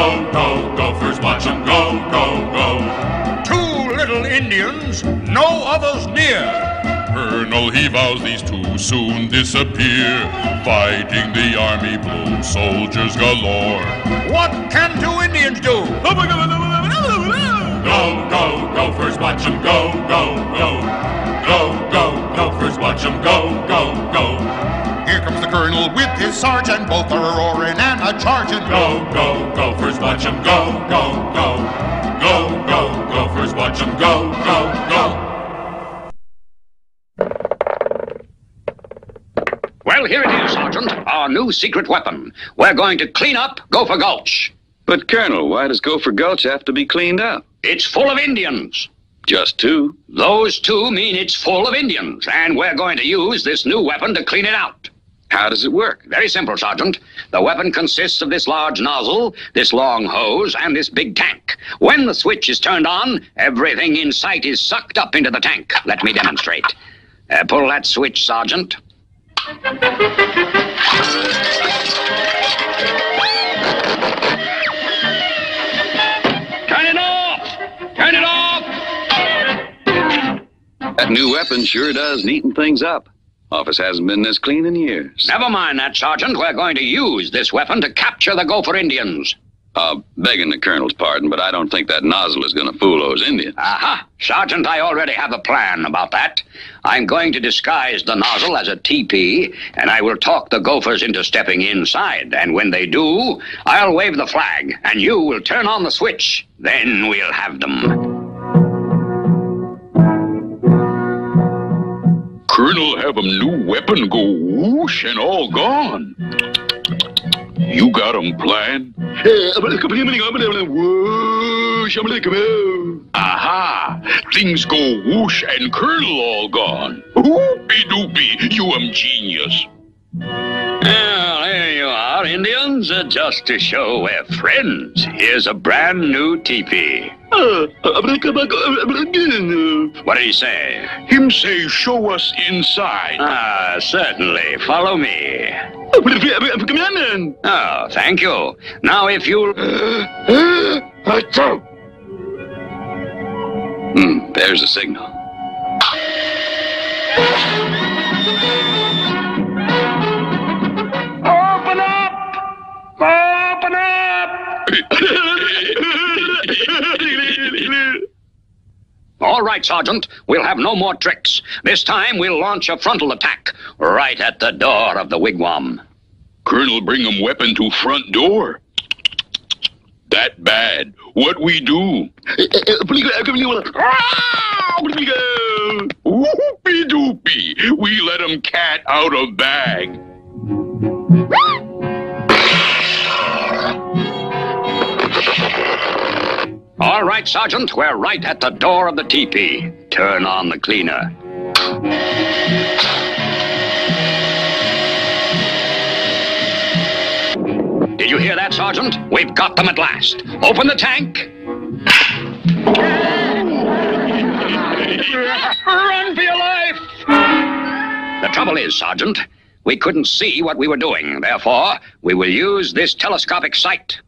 go, go, gophers, watch 'em go, go, go. Two little Indians, no others near. Colonel, he vows these two soon disappear. Fighting the army blue, soldiers galore. What can two Indians do? Sergeant, both are roaring and a charging. Go, go, gophers, watch 'em go, go, go. Go, go, gophers, watch 'em go, go, go. Well, here it is, Sergeant. Our new secret weapon. We're going to clean up Gopher Gulch. But, Colonel, why does Gopher Gulch have to be cleaned up? It's full of Indians. Just two? Those two mean it's full of Indians, and we're going to use this new weapon to clean it out. How does it work? Very simple, Sergeant. The weapon consists of this large nozzle, this long hose, and this big tank. When the switch is turned on, everything in sight is sucked up into the tank. Let me demonstrate. Uh, pull that switch, Sergeant. Turn it off! Turn it off! That new weapon sure does neaten things up. Office hasn't been this clean in years. Never mind that, Sergeant. We're going to use this weapon to capture the Gopher Indians. Uh, begging the Colonel's pardon, but I don't think that nozzle is going to fool those Indians. Aha! Sergeant, I already have a plan about that. I'm going to disguise the nozzle as a teepee, and I will talk the gophers into stepping inside. And when they do, I'll wave the flag, and you will turn on the switch. Then we'll have them. Colonel have 'em new weapon go whoosh and all gone. You got 'em planned? Aha! Things go whoosh and Colonel all gone. Whoopie doopie, you am genius. Eh, You are, Indians, uh, just to show we're friends. Here's a brand new teepee. What did he say? Him say show us inside. Ah, certainly. Follow me. Oh, thank you. Now, if you'll. Hmm, there's a signal. All right, Sergeant. We'll have no more tricks. This time we'll launch a frontal attack right at the door of the wigwam. Colonel bring 'em weapon to front door. That bad. What we do? Eh, eh, eh, ah, Whoopie doopie. We let 'em cat out of bag. All right, Sergeant. We're right at the door of the teepee. Turn on the cleaner. Did you hear that, Sergeant? We've got them at last. Open the tank. Run for your life! The trouble is, Sergeant, we couldn't see what we were doing. Therefore, we will use this telescopic sight.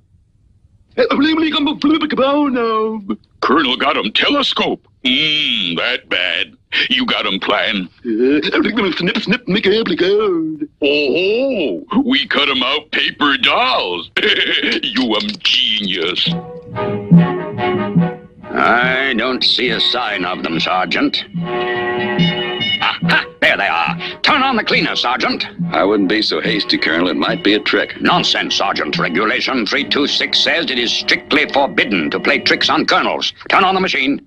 Colonel got 'em telescope. Mmm, that bad. You got 'em plan. snip, snip, make Oh, we cut 'em out paper dolls. you am genius. I don't see a sign of them, Sergeant. Turn on the cleaner, Sergeant. I wouldn't be so hasty, Colonel. It might be a trick. Nonsense, Sergeant. Regulation 326 says it is strictly forbidden to play tricks on colonels. Turn on the machine.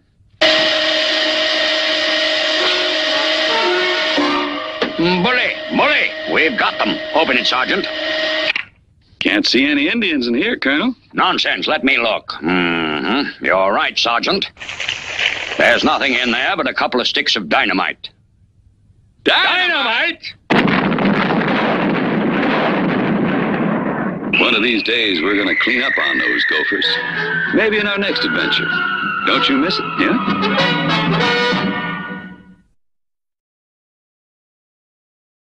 Bully! Bully! We've got them. Open it, Sergeant. Can't see any Indians in here, Colonel. Nonsense. Let me look. Mm-hmm. You're right, Sergeant. There's nothing in there but a couple of sticks of dynamite. Dynamite? One of these days, we're going to clean up on those gophers. Maybe in our next adventure. Don't you miss it, yeah?